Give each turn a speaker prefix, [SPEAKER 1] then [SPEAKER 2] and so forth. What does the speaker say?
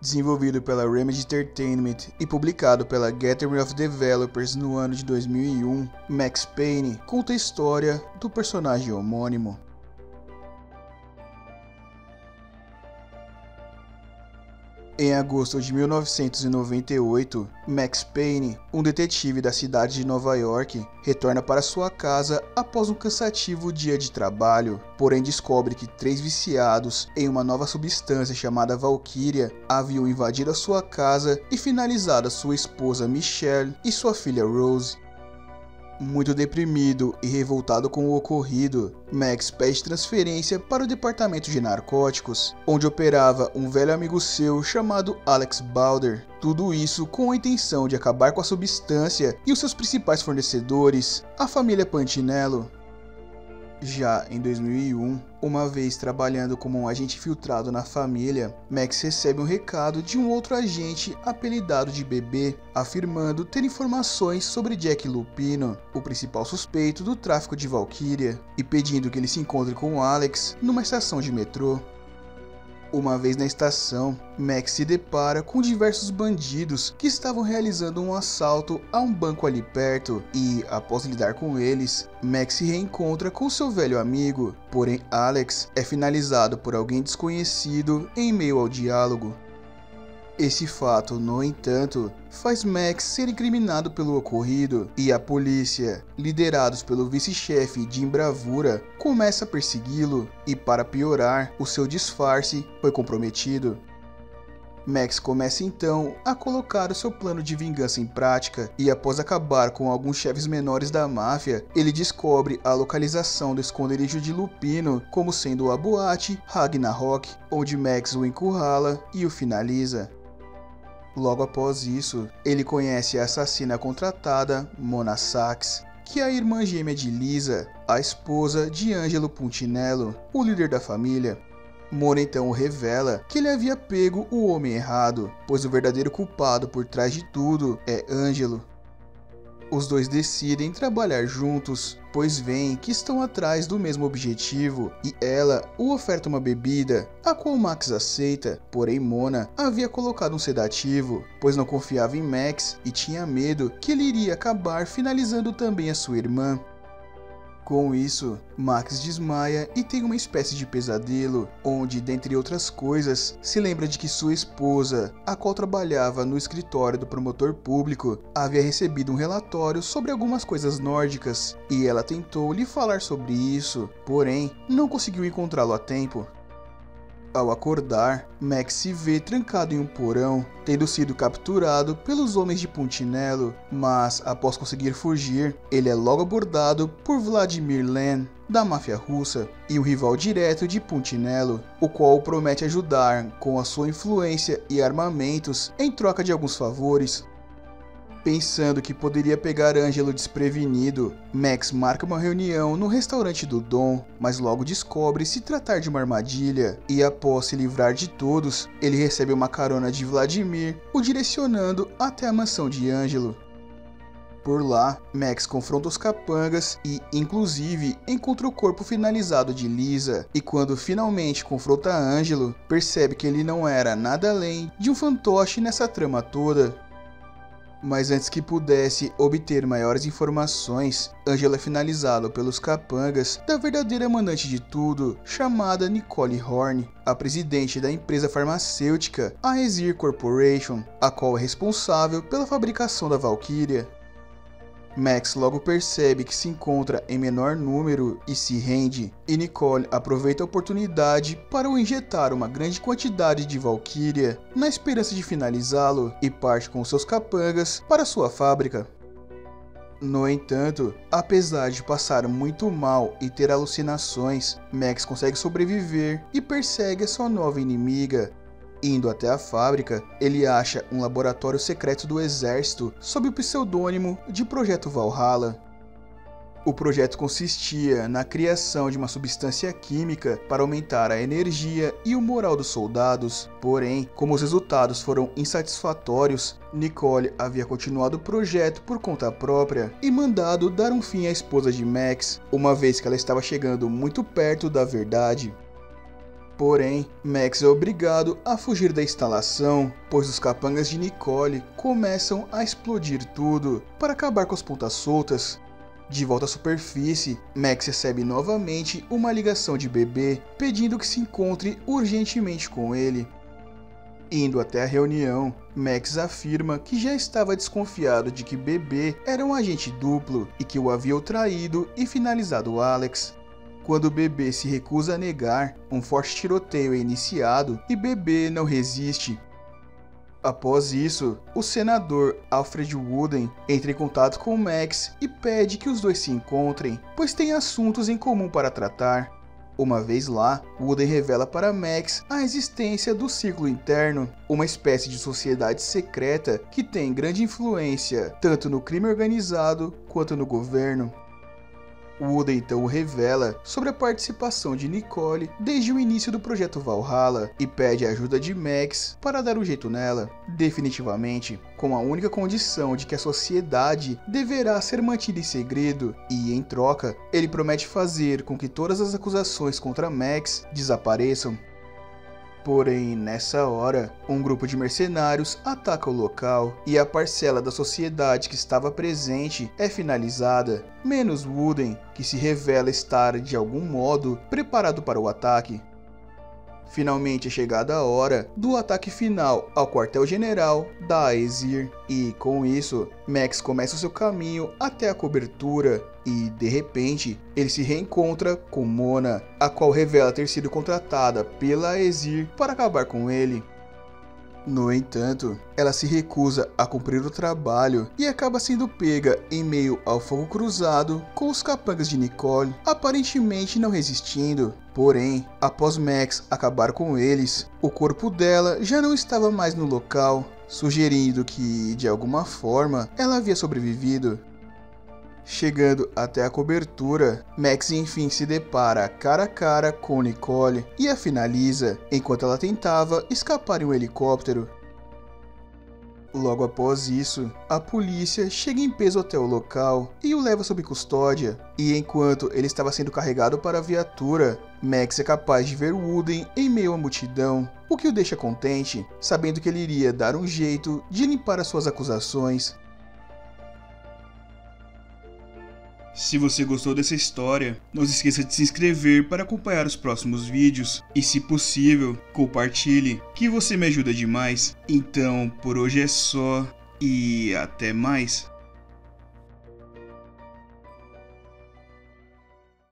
[SPEAKER 1] Desenvolvido pela Remedy Entertainment e publicado pela Gathering of Developers no ano de 2001, Max Payne conta a história do personagem homônimo. Em agosto de 1998, Max Payne, um detetive da cidade de Nova York, retorna para sua casa após um cansativo dia de trabalho, porém descobre que três viciados em uma nova substância chamada Valkyria haviam invadido a sua casa e finalizado sua esposa Michelle e sua filha Rose. Muito deprimido e revoltado com o ocorrido, Max pede transferência para o departamento de narcóticos, onde operava um velho amigo seu chamado Alex Balder. Tudo isso com a intenção de acabar com a substância e os seus principais fornecedores, a família Pantinello. Já em 2001, uma vez trabalhando como um agente filtrado na família, Max recebe um recado de um outro agente apelidado de Bebê, afirmando ter informações sobre Jack Lupino, o principal suspeito do tráfico de Valkyria, e pedindo que ele se encontre com Alex numa estação de metrô. Uma vez na estação, Max se depara com diversos bandidos que estavam realizando um assalto a um banco ali perto e, após lidar com eles, Max se reencontra com seu velho amigo, porém Alex é finalizado por alguém desconhecido em meio ao diálogo. Esse fato, no entanto, faz Max ser incriminado pelo ocorrido e a polícia, liderados pelo vice-chefe Jim Bravura, começa a persegui-lo e, para piorar, o seu disfarce foi comprometido. Max começa então a colocar o seu plano de vingança em prática e após acabar com alguns chefes menores da máfia, ele descobre a localização do esconderijo de Lupino como sendo a boate Ragnarok, onde Max o encurrala e o finaliza. Logo após isso, ele conhece a assassina contratada Mona Sachs, que é a irmã gêmea de Lisa, a esposa de Angelo Puntinello, o líder da família. Mona então revela que ele havia pego o homem errado, pois o verdadeiro culpado por trás de tudo é Angelo. Os dois decidem trabalhar juntos, pois veem que estão atrás do mesmo objetivo e ela o oferta uma bebida, a qual Max aceita, porém Mona havia colocado um sedativo, pois não confiava em Max e tinha medo que ele iria acabar finalizando também a sua irmã. Com isso, Max desmaia e tem uma espécie de pesadelo, onde, dentre outras coisas, se lembra de que sua esposa, a qual trabalhava no escritório do promotor público, havia recebido um relatório sobre algumas coisas nórdicas e ela tentou lhe falar sobre isso, porém não conseguiu encontrá-lo a tempo. Ao acordar, Max se vê trancado em um porão, tendo sido capturado pelos homens de Puntinello, mas após conseguir fugir, ele é logo abordado por Vladimir Len, da máfia russa, e o rival direto de Puntinello, o qual promete ajudar com a sua influência e armamentos em troca de alguns favores. Pensando que poderia pegar Ângelo desprevenido, Max marca uma reunião no restaurante do Dom, mas logo descobre se tratar de uma armadilha e após se livrar de todos, ele recebe uma carona de Vladimir, o direcionando até a mansão de Ângelo. Por lá, Max confronta os capangas e, inclusive, encontra o corpo finalizado de Lisa. E quando finalmente confronta Ângelo, percebe que ele não era nada além de um fantoche nessa trama toda. Mas antes que pudesse obter maiores informações, Angela é finalizado pelos capangas da verdadeira mandante de tudo, chamada Nicole Horn, a presidente da empresa farmacêutica Aesir Corporation, a qual é responsável pela fabricação da Valkyria. Max logo percebe que se encontra em menor número e se rende, e Nicole aproveita a oportunidade para o injetar uma grande quantidade de Valkyria na esperança de finalizá-lo e parte com seus capangas para sua fábrica. No entanto, apesar de passar muito mal e ter alucinações, Max consegue sobreviver e persegue a sua nova inimiga, Indo até a fábrica, ele acha um laboratório secreto do exército sob o pseudônimo de Projeto Valhalla. O projeto consistia na criação de uma substância química para aumentar a energia e o moral dos soldados. Porém, como os resultados foram insatisfatórios, Nicole havia continuado o projeto por conta própria e mandado dar um fim à esposa de Max, uma vez que ela estava chegando muito perto da verdade. Porém, Max é obrigado a fugir da instalação, pois os capangas de Nicole começam a explodir tudo para acabar com as pontas soltas. De volta à superfície, Max recebe novamente uma ligação de bebê pedindo que se encontre urgentemente com ele. Indo até a reunião, Max afirma que já estava desconfiado de que Bebê era um agente duplo e que o havia traído e finalizado Alex. Quando Bebê se recusa a negar, um forte tiroteio é iniciado e Bebê não resiste. Após isso, o senador Alfred Wooden entra em contato com Max e pede que os dois se encontrem, pois têm assuntos em comum para tratar. Uma vez lá, Wooden revela para Max a existência do Círculo Interno, uma espécie de sociedade secreta que tem grande influência tanto no crime organizado quanto no governo. Wood então revela sobre a participação de Nicole desde o início do projeto Valhalla e pede a ajuda de Max para dar um jeito nela, definitivamente, com a única condição de que a sociedade deverá ser mantida em segredo e, em troca, ele promete fazer com que todas as acusações contra Max desapareçam. Porém, nessa hora, um grupo de mercenários ataca o local e a parcela da sociedade que estava presente é finalizada, menos Wooden, que se revela estar de algum modo preparado para o ataque. Finalmente é chegada a hora do ataque final ao quartel-general da Aesir, e com isso, Max começa o seu caminho até a cobertura e, de repente, ele se reencontra com Mona, a qual revela ter sido contratada pela Aesir para acabar com ele. No entanto, ela se recusa a cumprir o trabalho e acaba sendo pega em meio ao fogo cruzado com os capangas de Nicole, aparentemente não resistindo. Porém, após Max acabar com eles, o corpo dela já não estava mais no local, sugerindo que, de alguma forma, ela havia sobrevivido. Chegando até a cobertura, Max enfim se depara cara a cara com Nicole e a finaliza enquanto ela tentava escapar em um helicóptero. Logo após isso, a polícia chega em peso até o local e o leva sob custódia. E enquanto ele estava sendo carregado para a viatura, Max é capaz de ver Wooden em meio à multidão, o que o deixa contente, sabendo que ele iria dar um jeito de limpar as suas acusações
[SPEAKER 2] Se você gostou dessa história, não se esqueça de se inscrever para acompanhar os próximos vídeos e, se possível, compartilhe, que você me ajuda demais. Então, por hoje é só e até mais.